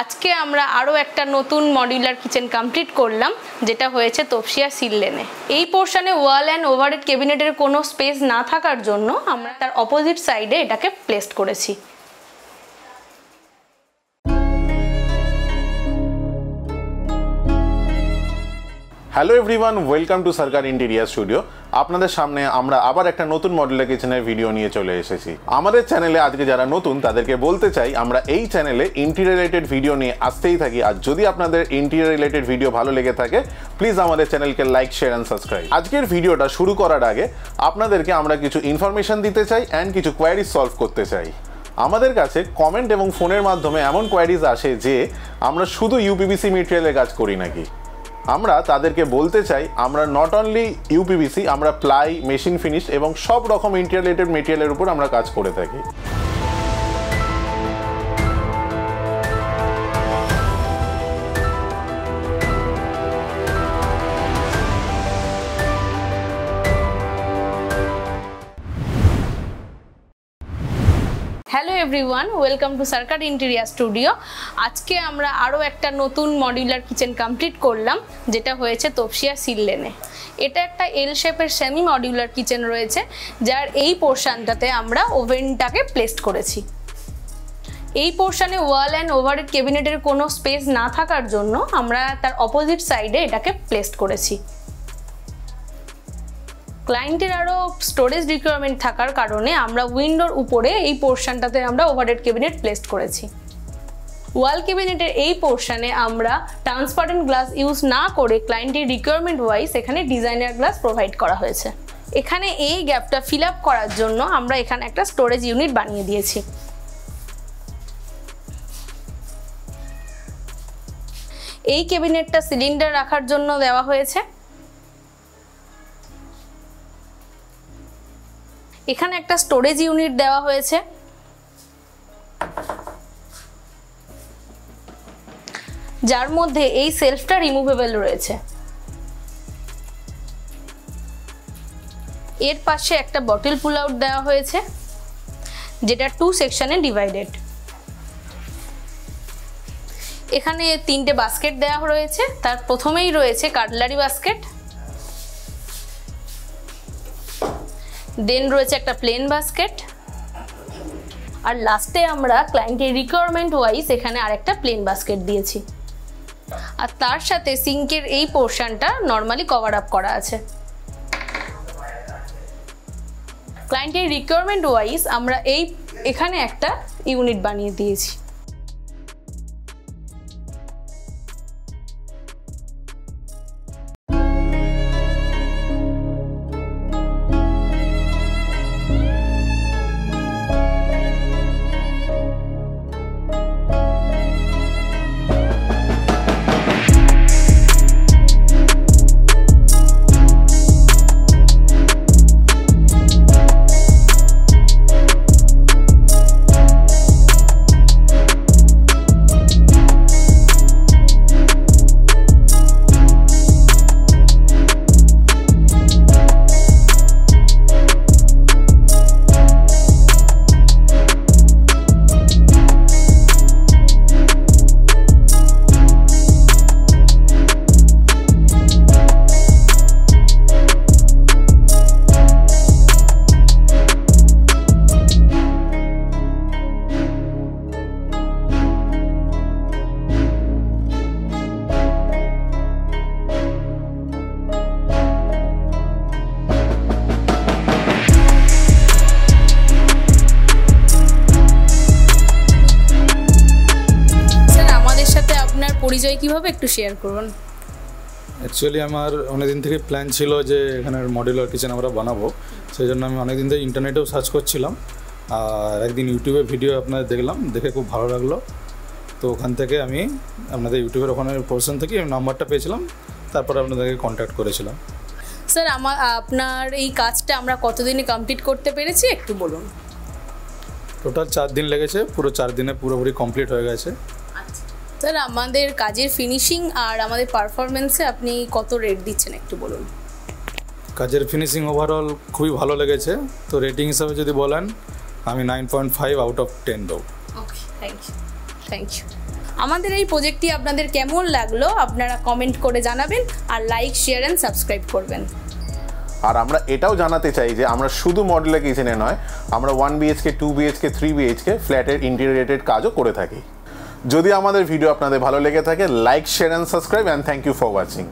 আজকে আমরা আরও একটা নতুন মডিউলার কিচেন কমপ্লিট করলাম, যেটা হয়েছে তপসিয়া সিললেনে এই পোর্শনে ওয়াল অ্যান্ড ওভারেড ক্যাবিনেটের কোনো স্পেস না থাকার জন্য আমরা তার অপোজিট সাইডে এটাকে প্লেস করেছি। Hello everyone welcome to Sarkar interior studio আপনাদের সামনে আমরা আবার একটা নতুন মডেলের কিচেনের ভিডিও নিয়ে চলে এসেছি। আমাদের চ্যানেলে আজকে যারা নতুন, তাদেরকে বলতে চাই, আমরা এই চ্যানেলে ইন্টেরিয়র রিলেটেড ভিডিও নিয়ে আসতেই থাকি। আর যদি আপনাদের ইন্টেরিয়র রিলেটেড ভিডিও ভালো লেগে থাকে প্লিজ আমাদের চ্যানেলকে লাইক শেয়ার অ্যান্ড সাবস্ক্রাইব আজকের ভিডিওটা শুরু করার আগে আপনাদেরকে আমরা কিছু ইনফরমেশন দিতে চাই অ্যান্ড কিছু কোয়ারিজ সলভ করতে চাই। আমাদের কাছে কমেন্ট এবং ফোনের মাধ্যমে এমন কোয়ারিজ আসে যে আমরা শুধু ইউপিবিসি মেটেরিয়ালের কাজ করি নাকি? আমরা তাদেরকে বলতে চাই, আমরা নট অনলি ইউপিবিসি আমরা প্লাই মেশিন ফিনিশ এবং সব রকম ইন্টারলেটেড মেটেরিয়ালের উপর আমরা কাজ করে থাকি। Hello everyone welcome to Sarkar interior studio আজকে আমরা আরও একটা নতুন মডিউলার কিচেন কমপ্লিট করলাম, যেটা হয়েছে তপসিয়া সিললেনে এটা একটা এল শেপের সেমি মডিউলার কিচেন রয়েছে, যার এই পোর্শনটাতে আমরা ওভেনটাকে প্লেসড করেছি। এই পোর্শনে ওয়াল অ্যান্ড ওভারহেড ক্যাবিনেটের কোনো স্পেস না থাকার জন্য আমরা তার অপোজিট সাইডে এটাকে প্লেসড করেছি। ক্লায়েন্টের আরও স্টোরেজ রিকোয়ারমেন্ট থাকার কারণে আমরা উইন্ডোর উপরে এই পোর্শনটাতে আমরা ওভারহেড ক্যাবিনেট প্লেসড করেছি। ওয়াল ক্যাবিনেটের এই পোর্শনে আমরা ট্রান্সপারেন্ট গ্লাস ইউজ না করে ক্লায়েন্টের রিকোয়ারমেন্ট ওয়াইজ এখানে ডিজাইনার গ্লাস প্রোভাইড করা হয়েছে। এখানে এই গ্যাপটা ফিল করার জন্য আমরা এখানে একটা স্টোরেজ ইউনিট বানিয়ে দিয়েছি। এই ক্যাবিনেটটা সিলিন্ডার রাখার জন্য দেওয়া হয়েছে। এখানে একটা স্টোরেজ ইউনিট দেওয়া হয়েছে। যার মধ্যে এই সেলফটা রিমুভেবল রয়েছে। এর পাশে একটা বটল পুল আউট দেওয়া হয়েছে, যেটা টু সেকশনে ডিভাইডেড এখানে তিনটে বাস্কেট দেওয়া রয়েছে, তার প্রথমেই রয়েছে কাটলারি বাস্কেট দেন রয়েছে একটা প্লেন বাস্কেট আর লাস্টে আমরা ক্লায়েন্টের রিকোয়ারমেন্ট ওয়াইজ এখানে আরেকটা প্লেন বাস্কেট দিয়েছি। আর তার সাথে সিঙ্কের এই পোর্শনটা নর্মালি কভার আপ করা আছে। ক্লায়েন্টের রিকোয়ারমেন্ট ওয়াইজ আমরা এই, এখানে একটা ইউনিট বানিয়ে দিয়েছি। পরিচয় কীভাবে একটু শেয়ার করুন? অ্যাকচুয়ালি আমার অনেকদিন থেকে প্ল্যান ছিল যে এখানে মডেলার কিচেন আমরা বানাবো। সেই জন্য আমি অনেকদিন থেকে ইন্টারনেটেও সার্চ করছিলাম। আর একদিন ইউটিউবে ভিডিও আপনাদের দেখলাম দেখে খুব ভালো লাগল। তো ওখান থেকে আমি আপনাদের ইউটিউবের ওখানে পোর্শন থেকে আমি নাম্বারটা পেয়েছিলাম। তারপর আপনাদেরকে কন্ট্যাক্ট করেছিলাম। স্যার আমার আপনার এই কাজটা আমরা কতদিনে কমপ্লিট করতে পেরেছি একটু বলুন? টোটাল চার দিন লেগেছে পুরো চার দিনে পুরোপুরি কমপ্লিট হয়ে গেছে। স্যার আমাদের কাজের ফিনিশিং আর আমাদের পারফরমেন্সে আপনি কত রেট দিচ্ছেন একটু বলুন? কাজের ফিনিশিং ওভারঅল খুবই ভালো লেগেছে। তো রেটিং হিসাবে যদি বলেন আমি nine point five out of ten Dev. Okay thank you thank you আমাদের এই প্রজেক্টটি আপনাদের কেমন লাগল আপনারা কমেন্ট করে জানাবেন আর লাইক শেয়ার অ্যান্ড সাবস্ক্রাইব করবেন। আর আমরা এটাও জানাতে চাই যে আমরা শুধু মডেলের কিচেনে নয় আমরা one BHK two BHK three BHK ফ্ল্যাটের ইন্টিগ্রেটেড কাজও করে থাকি। যদি আমাদের ভিডিও আপনাদের ভালো লেগে থাকে like share and subscribe and thank you for watching